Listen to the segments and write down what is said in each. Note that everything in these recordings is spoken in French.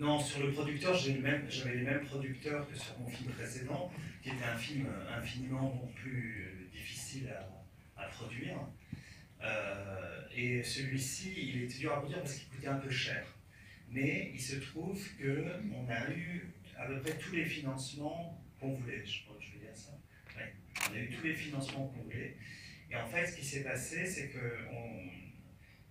non, sur le producteur, j'avais les mêmes producteurs que sur mon film précédent, qui était un film infiniment plus difficile à, produire. Euh, et celui-ci, il était dur à produire parce qu'il coûtait un peu cher. Mais il se trouve qu'on a eu à peu près tous les financements qu'on voulait. Je, crois que je vais dire ça. On a eu tous les financements qu'on voulait. Et en fait, ce qui s'est passé, c'est que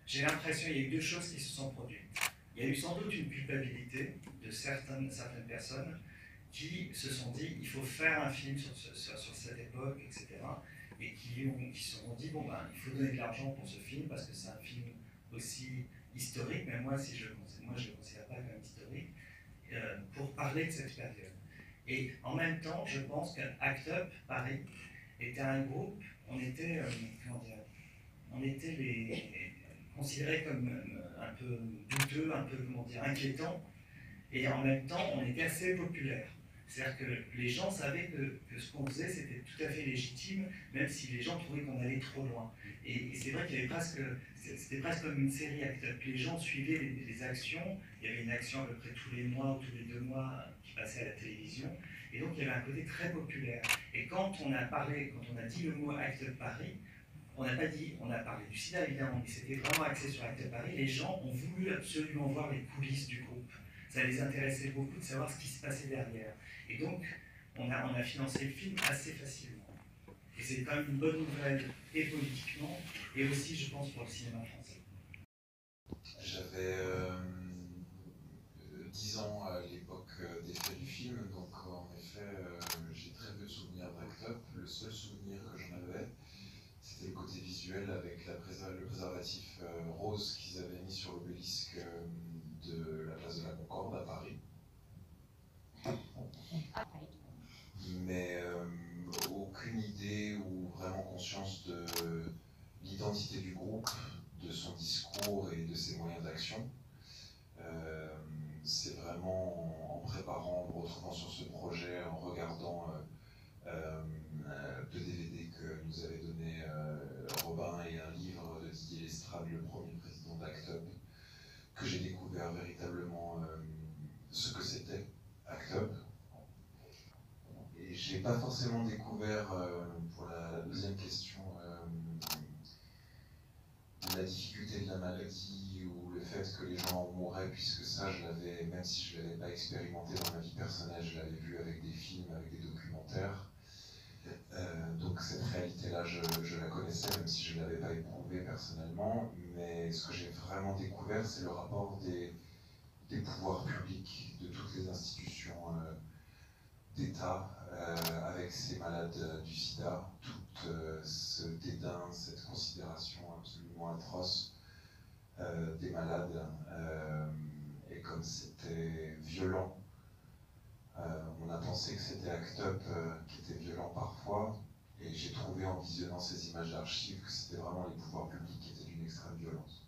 j'ai l'impression qu'il y a eu deux choses qui se sont produites. Il y a eu sans doute une culpabilité de certaines, personnes qui se sont dit il faut faire un film sur, cette époque, etc. Et qui, se sont dit bon, ben, il faut donner de l'argent pour ce film parce que c'est un film aussi historique, mais moi, si je ne le considère pas comme historique, euh, pour parler de cette période. Et en même temps, je pense qu'Act Up Paris était un groupe, on était, euh, comment dire, on était les, considérés comme euh, un peu douteux, un peu, comment dire, inquiétants, et en même temps, on était assez populaire. C'est-à-dire que les gens savaient que, ce qu'on faisait, c'était tout à fait légitime, même si les gens trouvaient qu'on allait trop loin. Et, c'est vrai qu'il y avait presque, c'était presque comme une série acteur. Les gens suivaient les, actions. Il y avait une action à peu près tous les mois ou tous les deux mois qui passait à la télévision. Et donc il y avait un côté très populaire. Et quand on a parlé, quand on a dit le mot Acte Paris, on n'a pas dit, on a parlé du sida évidemment, mais c'était vraiment axé sur Acte Paris. Les gens ont voulu absolument voir les coulisses du groupe. Ça les intéressait beaucoup de savoir ce qui se passait derrière. Et donc, on a, on a financé le film assez facilement. Et c'est quand même une bonne nouvelle, et politiquement, et aussi, je pense, pour le cinéma français. J'avais euh, 10 ans à l'époque des faits du film, donc en effet, euh, j'ai très peu de souvenirs d'Act Up. Le seul souvenir que j'en avais, c'était le côté visuel la le préservatif euh, rose qu'ils avaient mis sur l'obélisque euh, de la place de la Concorde à Paris. Mais euh, aucune idée ou vraiment conscience de l'identité du groupe, de son discours et de ses moyens d'action. Euh, c'est vraiment en préparant, en retrouvant sur ce projet, en regardant euh, deux DVD que nous avait donné Robin et un livre de Didier Lestrade, le premier président d'Act Up, que j'ai découvert véritablement ce que c'était Act Up. Et je n'ai pas forcément découvert, euh, pour la, deuxième question, euh, la difficulté de la maladie ou le fait que les gens mourraient, puisque ça, je l'avais, même si je ne l'avais pas expérimenté dans ma vie personnelle, je l'avais vu avec des films, avec des documentaires. Euh, donc cette réalité-là, je, je, la connaissais, même si je ne l'avais pas éprouvée personnellement. Mais ce que j'ai vraiment découvert, c'est le rapport des, pouvoirs publics, de toutes les institutions euh, d'État euh, avec ces malades euh, du sida, tout ce dédain, cette considération absolument atroce des malades. et comme c'était violent, on a pensé que c'était Act Up qui était violent parfois, et j'ai trouvé en visionnant ces images d'archives que c'était vraiment les pouvoirs publics qui étaient d'une extrême violence.